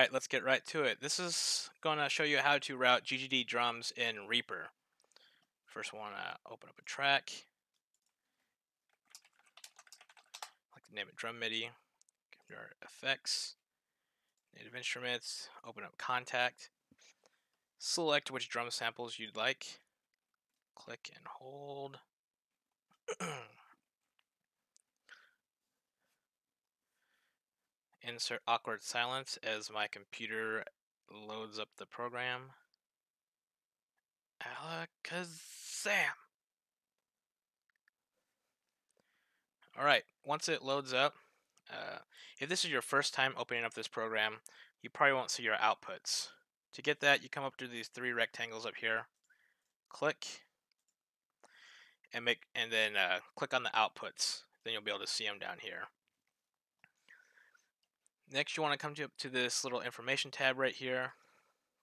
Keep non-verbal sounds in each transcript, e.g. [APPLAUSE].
right, let's get right to it. This is going to show you how to route GGD drums in Reaper. First, want to uh, open up a track. like to name it drum MIDI. Computer effects, native instruments. Open up Kontakt. Select which drum samples you'd like. Click and hold. [CLEARS THROAT] Insert awkward silence as my computer loads up the program. Alakazam! Alright, once it loads up, uh, if this is your first time opening up this program, you probably won't see your outputs. To get that, you come up to these three rectangles up here, click, and make, and then uh, click on the outputs. Then you'll be able to see them down here. Next, you want to come to, to this little information tab right here.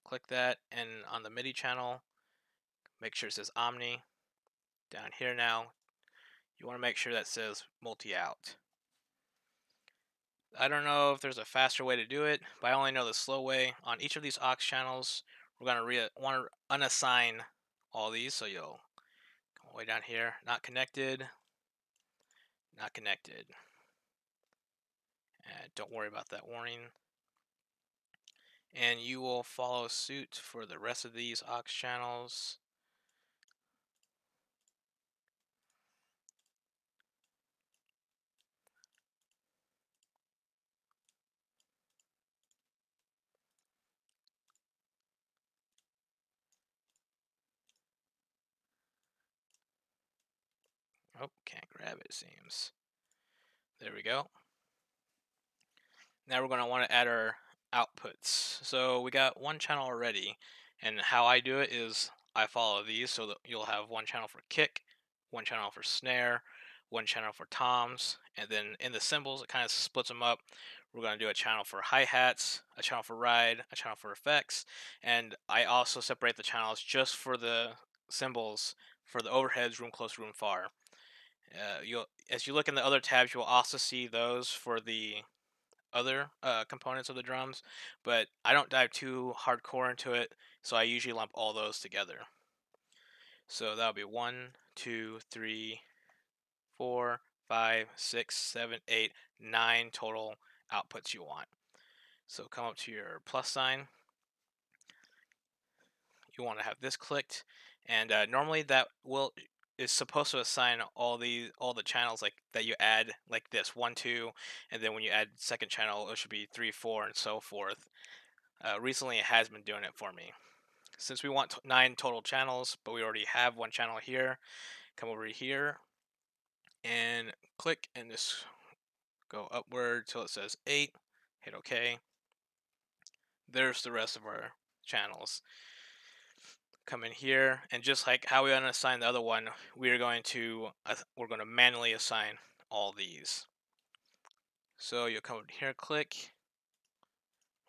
Click that, and on the MIDI channel, make sure it says Omni. Down here now, you want to make sure that says multi-out. I don't know if there's a faster way to do it, but I only know the slow way. On each of these aux channels, we're going to want to unassign all these, so you'll go way down here, not connected, not connected. Uh, don't worry about that warning. And you will follow suit for the rest of these aux channels. Oh, can't grab it, seems. There we go. Now we're going to want to add our outputs. So we got one channel already, and how I do it is I follow these so that you'll have one channel for kick, one channel for snare, one channel for toms, and then in the cymbals it kind of splits them up. We're going to do a channel for hi-hats, a channel for ride, a channel for effects, and I also separate the channels just for the cymbals for the overheads, room close, room far. Uh, you'll as you look in the other tabs, you'll also see those for the other uh, components of the drums, but I don't dive too hardcore into it, so I usually lump all those together. So that'll be one, two, three, four, five, six, seven, eight, nine total outputs you want. So come up to your plus sign. You want to have this clicked, and uh, normally that will is supposed to assign all the all the channels like that you add like this one two and then when you add second channel it should be three four and so forth. Uh, recently it has been doing it for me. Since we want nine total channels but we already have one channel here come over here and click and just go upward till it says eight hit ok there's the rest of our channels come in here and just like how we unassign the other one we are going to we're going to manually assign all these. So you'll come over here click.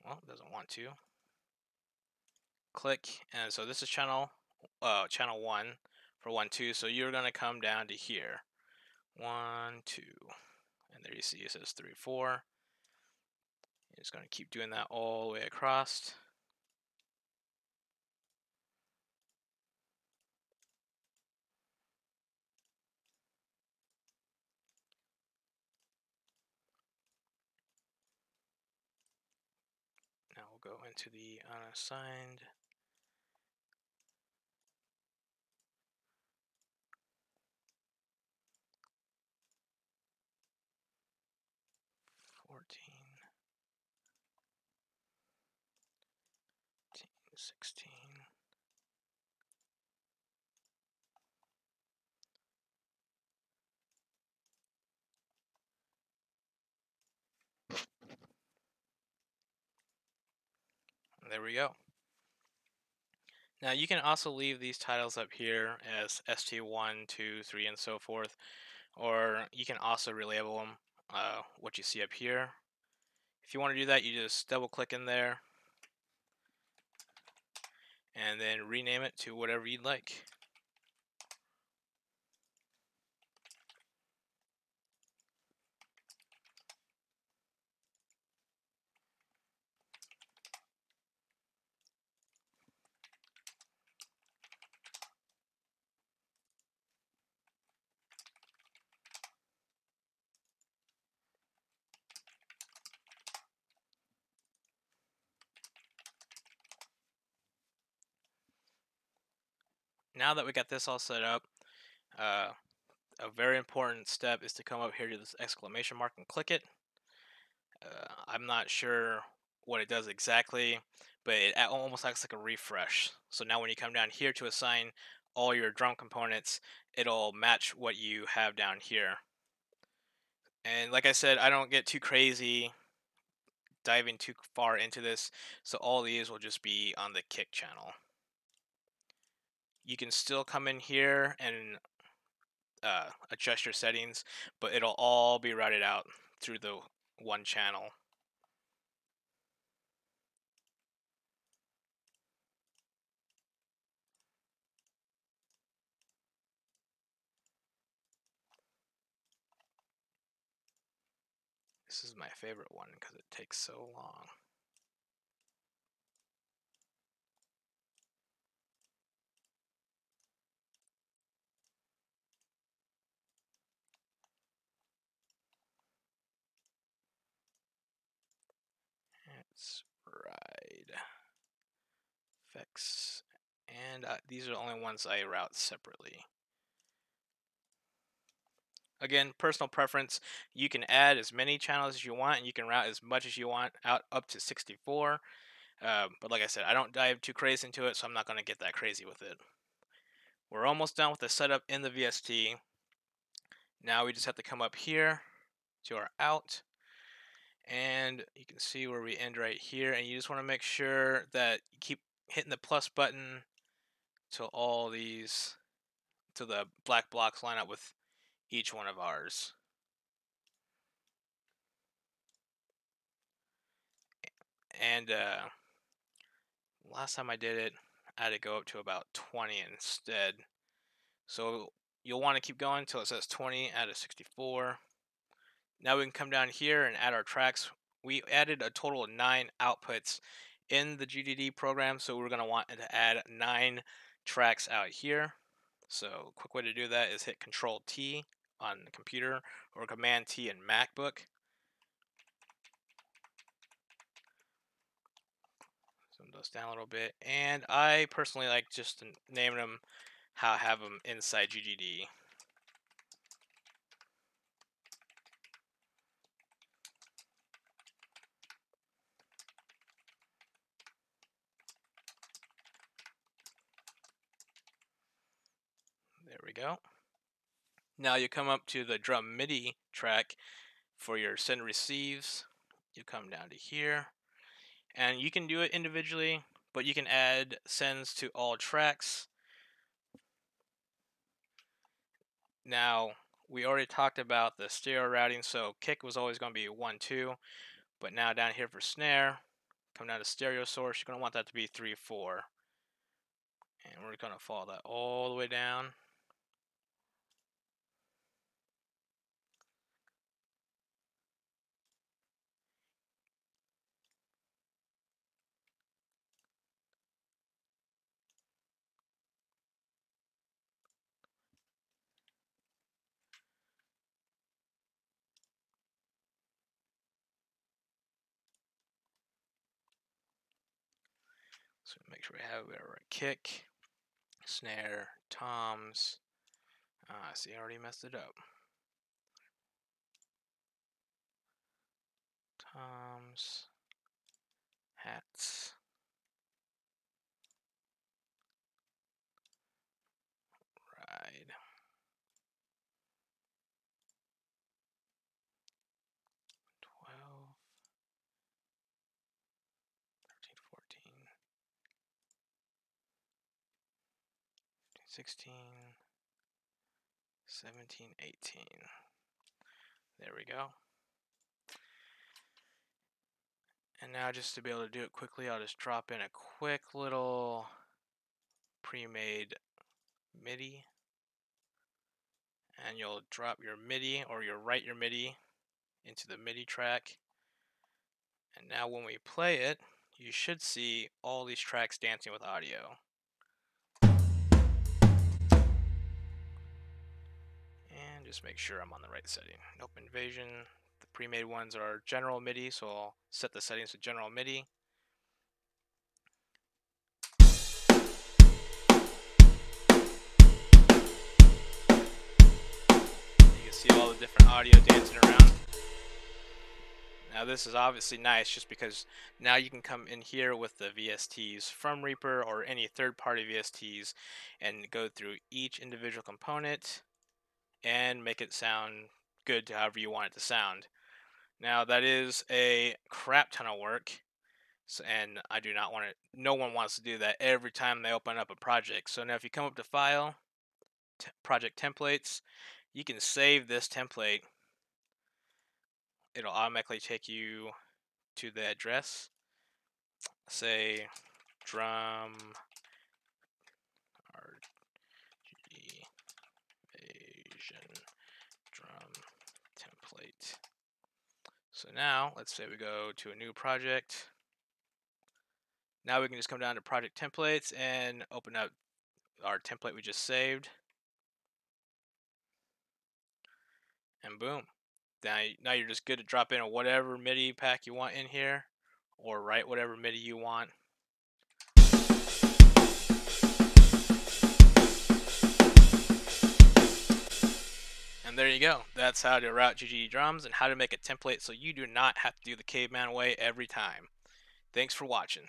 Well it doesn't want to. Click and so this is channel uh, channel one for one two so you're going to come down to here. One two and there you see it says three four. It's going to keep doing that all the way across go into the unassigned. There we go. Now you can also leave these titles up here as ST1, 2, 3, and so forth. Or you can also relabel them, uh, what you see up here. If you want to do that, you just double click in there. And then rename it to whatever you'd like. Now that we got this all set up, uh, a very important step is to come up here to this exclamation mark and click it. Uh, I'm not sure what it does exactly, but it almost acts like a refresh. So now when you come down here to assign all your drum components, it'll match what you have down here. And like I said, I don't get too crazy diving too far into this, so all these will just be on the kick channel. You can still come in here and uh, adjust your settings, but it'll all be routed out through the one channel. This is my favorite one because it takes so long. Let's ride and uh, these are the only ones I route separately. Again, personal preference. You can add as many channels as you want, and you can route as much as you want out up to 64. Uh, but like I said, I don't dive too crazy into it, so I'm not going to get that crazy with it. We're almost done with the setup in the VST. Now we just have to come up here to our out. And you can see where we end right here. And you just want to make sure that you keep hitting the plus button till all these, till the black blocks line up with each one of ours. And uh, last time I did it, I had to go up to about 20 instead. So you'll want to keep going until it says 20 out of 64. Now we can come down here and add our tracks. We added a total of nine outputs in the GDD program, so we're going to want to add nine tracks out here. So quick way to do that is hit Control T on the computer or Command T in MacBook. Zoom those down a little bit. And I personally like just naming them how I have them inside GDD. We go. Now you come up to the drum MIDI track for your send receives. You come down to here and you can do it individually, but you can add sends to all tracks. Now, we already talked about the stereo routing, so kick was always going to be 1, 2, but now down here for snare, come down to stereo source, you're going to want that to be 3, 4. And we're going to follow that all the way down. So make sure we have our kick, snare, toms. Ah, see, I already messed it up. Toms, hats. Ride. Twelve. 16, 17, 18. There we go. And now just to be able to do it quickly, I'll just drop in a quick little pre-made MIDI. And you'll drop your MIDI or you'll write your MIDI into the MIDI track. And now when we play it, you should see all these tracks dancing with audio. just make sure I'm on the right setting. Nope, invasion. The pre-made ones are general MIDI, so I'll set the settings to general MIDI. You can see all the different audio dancing around. Now this is obviously nice just because now you can come in here with the VSTs from Reaper or any third-party VSTs and go through each individual component and make it sound good to however you want it to sound. Now that is a crap ton of work and I do not want to, no one wants to do that every time they open up a project. So now if you come up to File, Project Templates, you can save this template it'll automatically take you to the address. Say drum Drum template. So now let's say we go to a new project. Now we can just come down to project templates and open up our template we just saved. And boom, now, now you're just good to drop in whatever MIDI pack you want in here or write whatever MIDI you want. And there you go. That's how to route GG drums and how to make a template so you do not have to do the caveman way every time. Thanks for watching.